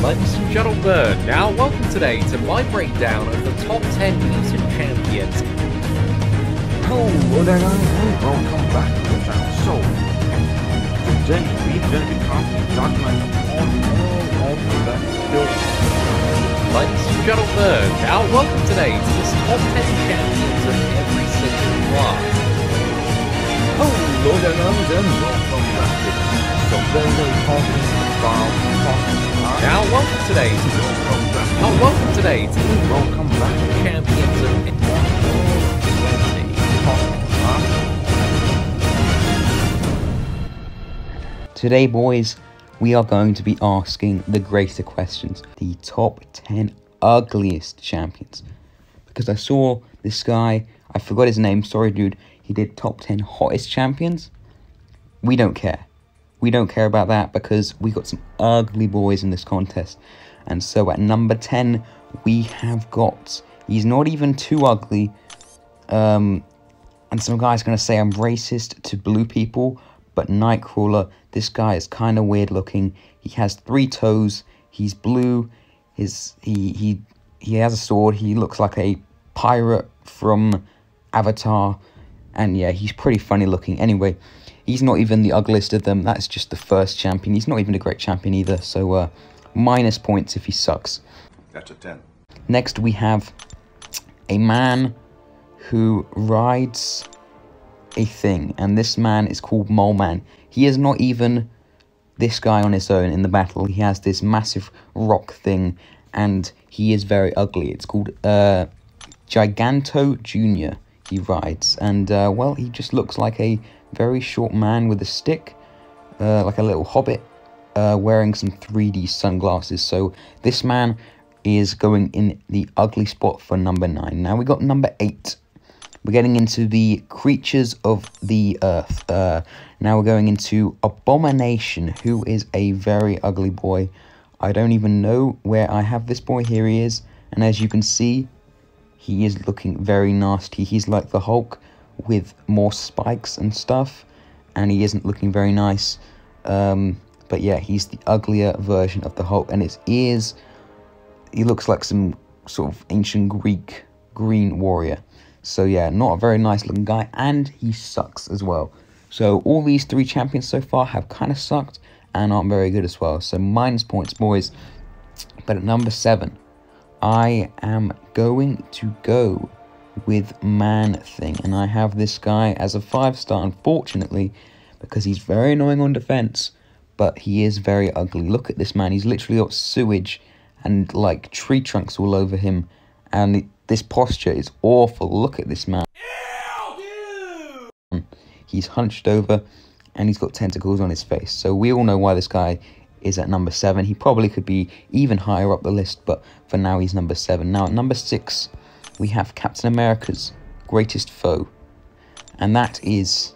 Ladies and gentlemen, now welcome today to my breakdown of the top 10 mutant champions. Hello there guys and welcome back to the channel. So, today we're going to be casting judgment on all of the builds. Ladies and gentlemen, now welcome today to this top 10 champions of every single class. Hello there and welcome back to the channel. So today we're going to welcome today to the welcome back. now welcome today to the Welcome back champions of Today, boys, we are going to be asking the greater questions, the top 10 ugliest champions. Because I saw this guy, I forgot his name, sorry, dude, he did top 10 hottest champions. We don't care. We don't care about that because we got some ugly boys in this contest. And so at number 10, we have got, he's not even too ugly. Um, and some guy's going to say I'm racist to blue people, but Nightcrawler, this guy is kind of weird looking. He has three toes. He's blue. His he he he has a sword. He looks like a pirate from Avatar, and yeah, he's pretty funny looking. Anyway, he's not even the ugliest of them. That's just the first champion. He's not even a great champion either. So uh, minus points if he sucks. That's a 10. Next, we have a man who rides a thing, and this man is called Mole Man. He is not even this guy on his own in the battle. He has this massive rock thing, and he is very ugly. It's called uh, Giganto Junior. He rides, and uh, well, he just looks like a very short man with a stick, uh, like a little hobbit, uh, wearing some 3D sunglasses. So this man is going in the ugly spot for number nine. Now we got number eight. We're getting into the creatures of the earth. Uh, now we're going into Abomination, who is a very ugly boy. I don't even know where I have this boy. Here he is. And as you can see, he is looking very nasty. He's like the Hulk with more spikes and stuff. And he isn't looking very nice. Um, but yeah, he's the uglier version of the Hulk. And his ears, he looks like some sort of ancient Greek green warrior. So yeah, not a very nice looking guy, and he sucks as well. So all these three champions so far have kind of sucked and aren't very good as well. So minus points, boys. But at number seven, I am going to go with Man Thing, and I have this guy as a five star, unfortunately, because he's very annoying on defense, but he is very ugly. Look at this man; he's literally got sewage and like tree trunks all over him, and this posture is awful. Look at this man. He's hunched over and he's got tentacles on his face. So we all know why this guy is at number seven. He probably could be even higher up the list, but for now he's number seven. Now at number six, we have Captain America's greatest foe, and that is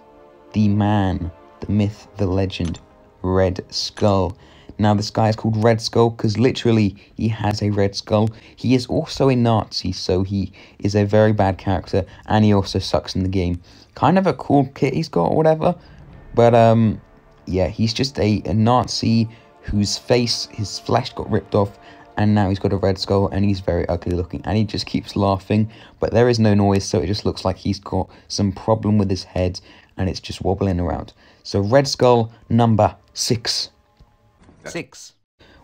the man, the myth, the legend, Red Skull. Now, this guy is called Red Skull because literally he has a red skull. He is also a Nazi, so he is a very bad character, and he also sucks in the game. Kind of a cool kit he's got or whatever, but um, yeah, he's just a, a Nazi whose face, his flesh got ripped off, and now he's got a red skull, and he's very ugly looking, and he just keeps laughing, but there is no noise, so it just looks like he's got some problem with his head, and it's just wobbling around. So Red Skull number six. Six.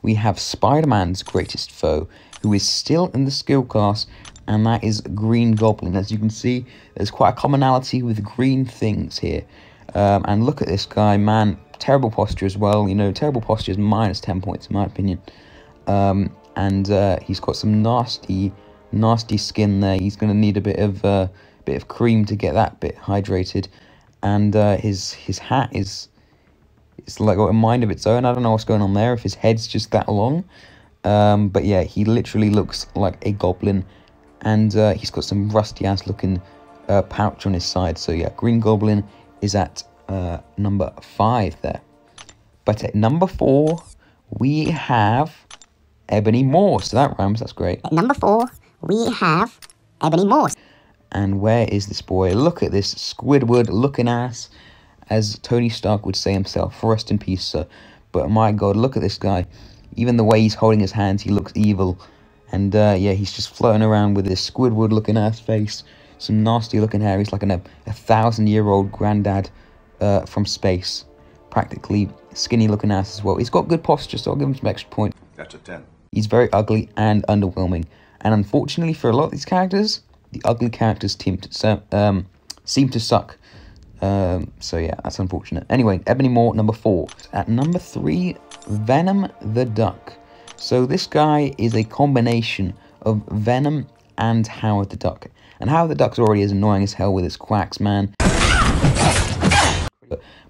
We have Spider Man's greatest foe, who is still in the skill class, and that is Green Goblin. As you can see, there's quite a commonality with green things here. Um, and look at this guy, man. Terrible posture as well. You know, terrible posture is minus 10 points, in my opinion. Um, and uh, he's got some nasty, nasty skin there. He's going to need a bit of uh, bit of cream to get that bit hydrated. And uh, his his hat is it's like a mind of its own. I don't know what's going on there. If his head's just that long, um, but yeah, he literally looks like a goblin, and uh, he's got some rusty ass looking uh, pouch on his side. So yeah, Green Goblin is at uh, number five there. But at number four, we have Ebony Maw. So that rhymes. That's great. At number four, we have Ebony Maw. And where is this boy? Look at this Squidward looking ass as Tony Stark would say himself. Rest in peace, sir. But my God, look at this guy. Even the way he's holding his hands, he looks evil. And uh, yeah, he's just floating around with this Squidward looking ass face, some nasty looking hair. He's like an, a, a thousand year old granddad uh, from space. Practically skinny looking ass as well. He's got good posture, so I'll give him some extra points. That's a 10. He's very ugly and underwhelming. And unfortunately for a lot of these characters, the ugly characters seem to, um, seem to suck. Um, so yeah, that's unfortunate. Anyway, Ebony Maw, number four. At number three, Venom the Duck. So this guy is a combination of Venom and Howard the Duck. And Howard the Duck's already as annoying as hell with his quacks, man.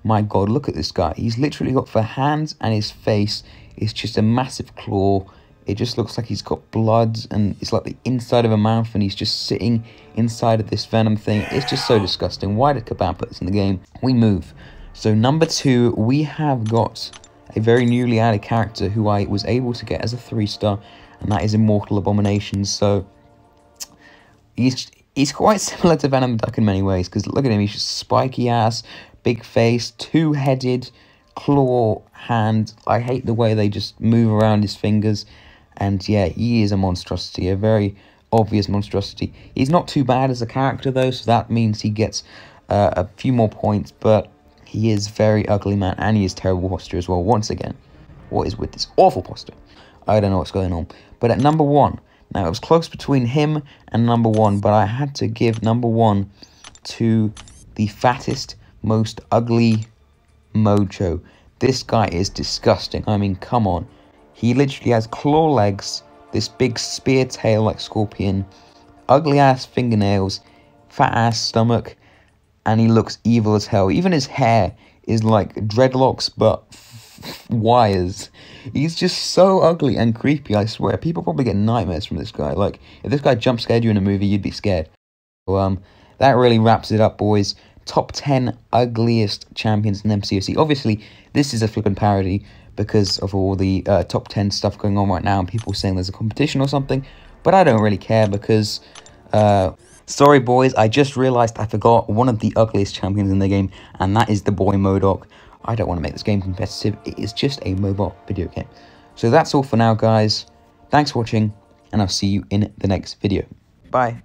My god, look at this guy. He's literally got for hands and his face is just a massive claw. It just looks like he's got blood and it's like the inside of a mouth and he's just sitting inside of this venom thing. It's just so disgusting. Why did Kabam put this in the game? We move. So number two, we have got a very newly added character who I was able to get as a three star, and that is Immortal Abomination. So he's he's quite similar to Venom Duck in many ways because look at him, he's just spiky ass, big face, two headed, claw hand. I hate the way they just move around his fingers, and yeah, he is a monstrosity, a very obvious monstrosity. He's not too bad as a character though, so that means he gets uh, a few more points, but he is very ugly, man, and he is terrible posture as well. Once again, what is with this awful posture? I don't know what's going on. But at number one, now it was close between him and number one, but I had to give number one to the fattest, most ugly Mojo. This guy is disgusting. I mean, come on. He literally has claw legs, this big spear tail like scorpion, ugly ass fingernails, fat ass stomach, and he looks evil as hell. Even his hair is like dreadlocks, but wires. He's just so ugly and creepy, I swear. People probably get nightmares from this guy. Like, if this guy jump scared you in a movie, you'd be scared. So, um, that really wraps it up, boys. Top 10 ugliest champions in MCOC. Obviously, this is a flippin' parody because of all the uh, top 10 stuff going on right now and people saying there's a competition or something. But I don't really care because... Uh, Sorry, boys, I just realised I forgot one of the ugliest champions in the game, and that is the boy MODOK. I don't want to make this game competitive, it is just a mobile video game. So that's all for now, guys. Thanks for watching, and I'll see you in the next video. Bye.